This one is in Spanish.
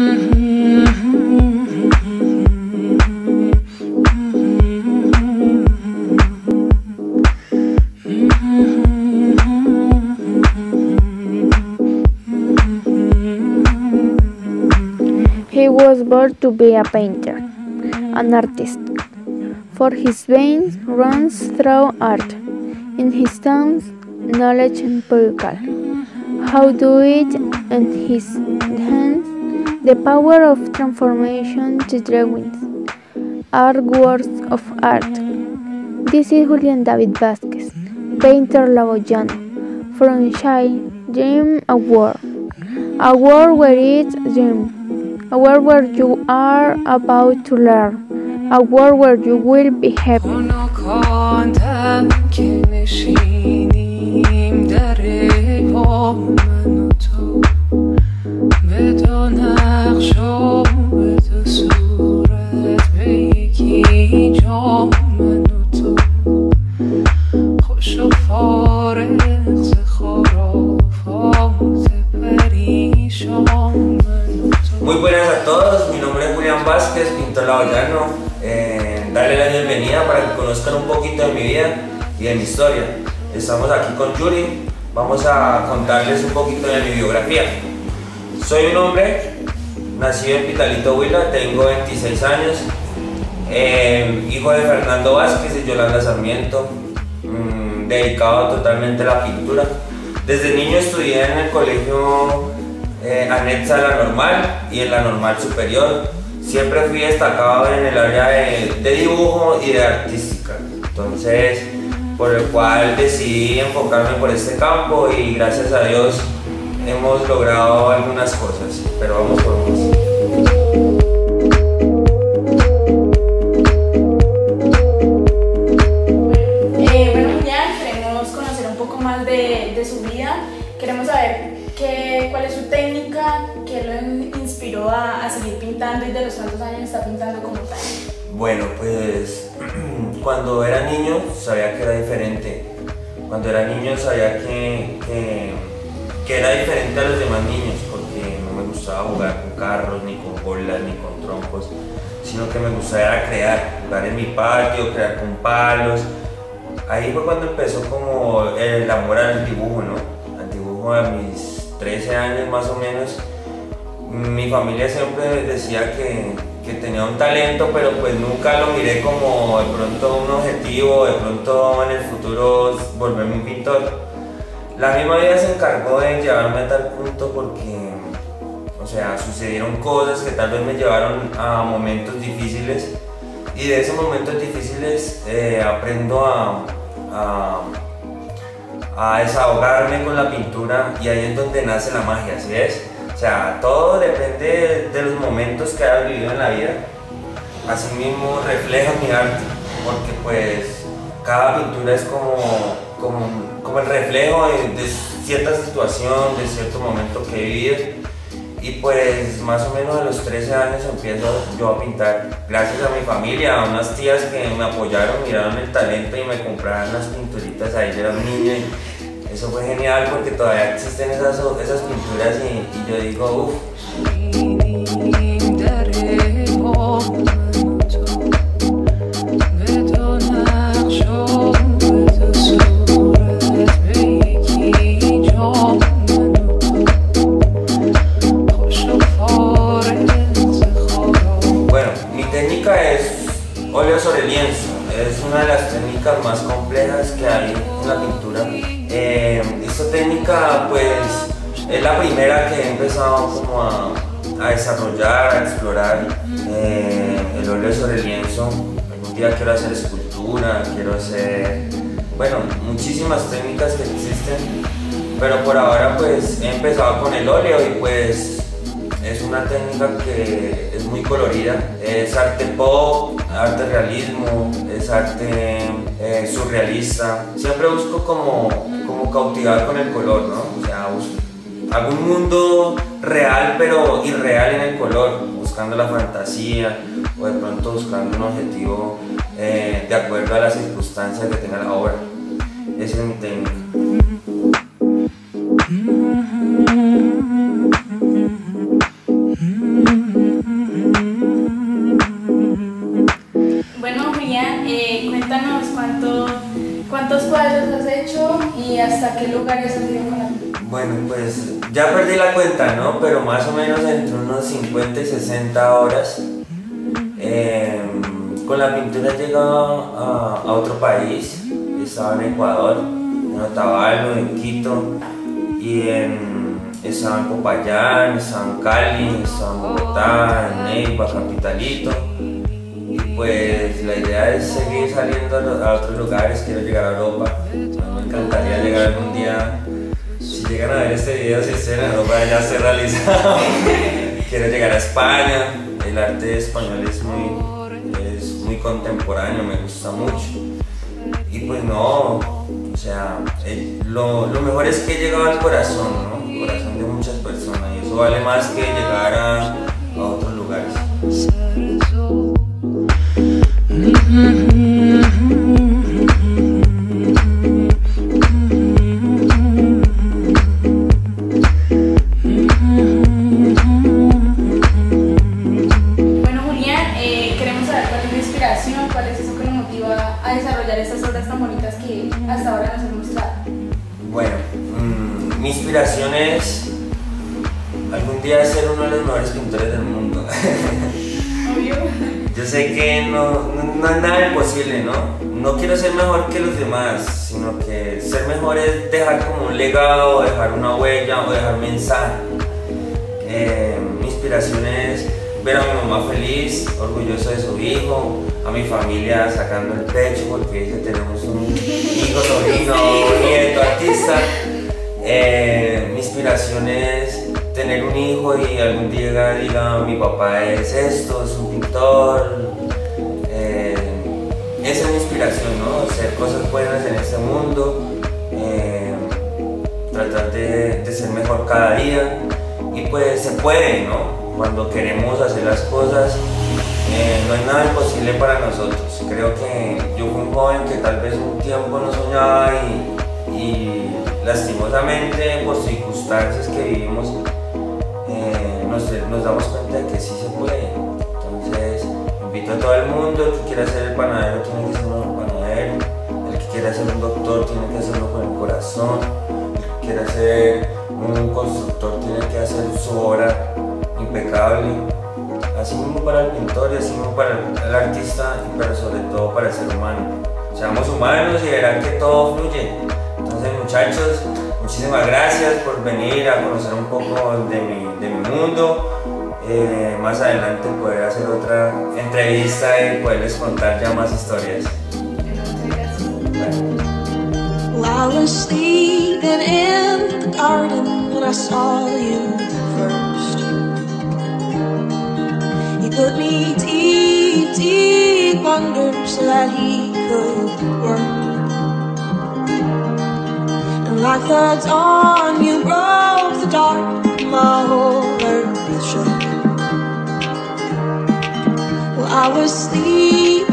He was born to be a painter, an artist, for his veins runs through art, in his tongues knowledge and poetical. How do it in his hands the power of transformation to drawings, are works of art. This is Julian David Vasquez, painter Lavoyano, from Shine Dream a World, a world where it's dream. A world where you are about to learn. A world where you will be happy. Lavoyano. Eh, darle la bienvenida para que conozcan un poquito de mi vida y de mi historia. Estamos aquí con Yuri, vamos a contarles un poquito de mi biografía. Soy un hombre nacido en Pitalito Huila, tengo 26 años, eh, hijo de Fernando Vázquez y Yolanda Sarmiento, mm, dedicado totalmente a la pintura. Desde niño estudié en el colegio eh, anexa a la normal y en la normal superior. Siempre fui destacado en el área de, dibujo y de artística. Entonces, por el cual decidí enfocarme por este campo y gracias a Dios hemos logrado algunas cosas. Pero vamos por más. Está pintando como tal. Bueno, pues cuando era niño sabía que era diferente. Cuando era niño sabía que, que, era diferente a los demás niños porque no me gustaba jugar con carros, ni con bolas, ni con trompos, sino que me gustaba crear, jugar en mi patio, crear con palos. Ahí fue cuando empezó como el amor al dibujo, ¿no? Al dibujo a mis 13 años más o menos. Mi familia siempre decía que, que tenía un talento, pero pues nunca lo miré como de pronto un objetivo, de pronto en el futuro volverme un pintor. La misma vida se encargó de llevarme a tal punto porque, o sea, sucedieron cosas que tal vez me llevaron a momentos difíciles y de esos momentos difíciles eh, aprendo a, a, a desahogarme con la pintura y ahí es donde nace la magia, ¿sí ves? O sea, todo depende de los momentos que hayas vivido en la vida. Así mismo refleja mi arte, porque pues cada pintura es como, como, el reflejo de, cierta situación, de cierto momento que he vivido. Y pues más o menos a los 13 años empiezo yo a pintar. Gracias a mi familia, a unas tías que me apoyaron, miraron el talento y me compraron las pinturitas ahí de la niña. Eso fue genial porque todavía existen esas, esas pinturas y, y yo digo, uff, a, desarrollar, a explorar. Eh, el óleo sobre lienzo. Algún día quiero hacer escultura, quiero hacer, bueno, muchísimas técnicas que existen. Pero por ahora, pues, he empezado con el óleo y pues es una técnica que es muy colorida, es arte pop, arte realismo, es arte eh, surrealista. Siempre busco como, como cautivar con el color, ¿no? O busco, hago un mundo real pero irreal en el color, buscando la fantasía o de pronto buscando un objetivo eh, de acuerdo a las circunstancias que tenga la obra. Ese es mi técnica. Bueno, Julián, eh, cuéntanos cuántos cuadros has hecho y hasta qué lugares has ido con la bueno, pues ya perdí la cuenta, ¿no? Pero más o menos entre unos 50 y 60 horas. Eh, con la pintura he llegado a, a otro país. Estaba en Ecuador, en Otavalo, en Quito, y en, estaba en Popayán, estaba en Cali, estaba en Bogotá, en Neiva, Capitalito. Y pues la idea es seguir saliendo a, a otros lugares, quiero llegar a Europa. Me encantaría llegar algún día llegan a ver este video, si estoy en Europa ya estoy realizado. Quiero llegar a España. El arte español es muy, es muy contemporáneo, me gusta mucho. Y pues no, o sea, el- lo, lo mejor es que he llegado al corazón, ¿no? El corazón de muchas personas. Y eso vale más que llegar a, a otros lugares. Mi inspiración es algún día ser uno de los mejores pintores del mundo. Obvio. Yo sé que no, no, no es nada imposible, ¿no? No quiero ser mejor que los demás, sino que ser mejor es dejar como un legado, dejar una huella o dejar un mensaje. Eh, mi inspiración es ver a mi mamá feliz, orgulloso de su hijo, a mi familia sacando el pecho porque tenemos un hijo, sobrino, nieto, artista. Eh, mi inspiración es tener un hijo y algún día diga mi papá es esto, es un pintor. Eh, esa es mi inspiración, ¿no? Hacer cosas buenas en este mundo, eh, tratar de, ser mejor cada día y pues se puede, ¿no? Cuando queremos hacer las cosas, eh, no hay nada imposible para nosotros. Creo que yo fui un joven que tal vez un tiempo no soñaba y, y lastimosamente por circunstancias que vivimos eh, nos, damos cuenta de que sí se puede. Entonces, invito a todo el mundo, el que quiera ser el panadero tiene que ser un panadero, el que quiera ser un doctor tiene que hacerlo con el corazón, el que quiera ser un constructor tiene que hacer su obra impecable. Así mismo para el pintor y así mismo para el, el artista, pero sobre todo para el ser humano. Seamos humanos y verán que todo fluye. Muchísimas gracias por venir a conocer un poco de mi, de mi mundo. Eh, más adelante poder hacer otra entrevista y poderles contar ya más historias. Put me deep, deep under so that he could work. Like the dawn, you broke the dark, my whole earth shook. Well, I was sleeping.